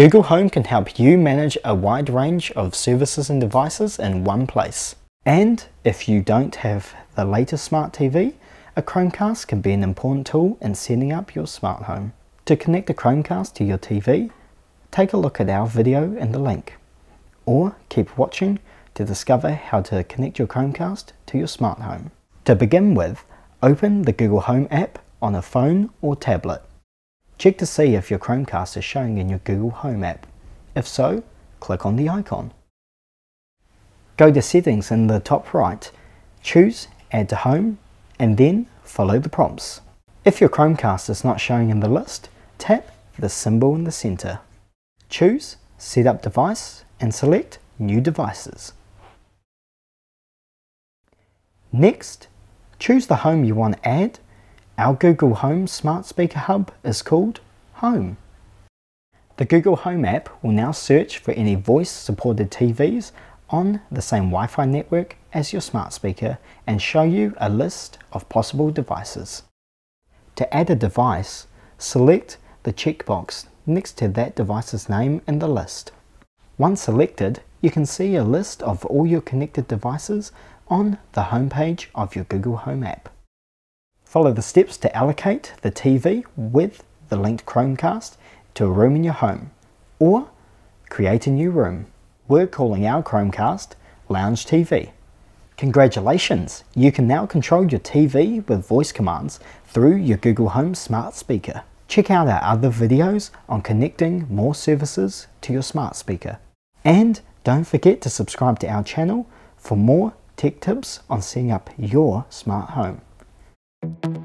Google Home can help you manage a wide range of services and devices in one place. And if you don't have the latest smart TV, a Chromecast can be an important tool in setting up your smart home. To connect a Chromecast to your TV, take a look at our video in the link. Or keep watching to discover how to connect your Chromecast to your smart home. To begin with, open the Google Home app on a phone or tablet. Check to see if your Chromecast is showing in your Google Home app. If so, click on the icon. Go to Settings in the top right, choose Add to Home, and then follow the prompts. If your Chromecast is not showing in the list, tap the symbol in the center. Choose Set up Device and select New Devices. Next, choose the home you want to add our Google Home Smart Speaker Hub is called Home. The Google Home app will now search for any voice-supported TVs on the same Wi-Fi network as your smart speaker and show you a list of possible devices. To add a device, select the checkbox next to that device's name in the list. Once selected, you can see a list of all your connected devices on the homepage of your Google Home app. Follow the steps to allocate the TV with the linked Chromecast to a room in your home, or create a new room. We're calling our Chromecast Lounge TV. Congratulations! You can now control your TV with voice commands through your Google Home smart speaker. Check out our other videos on connecting more services to your smart speaker. And don't forget to subscribe to our channel for more tech tips on setting up your smart home. Thank you.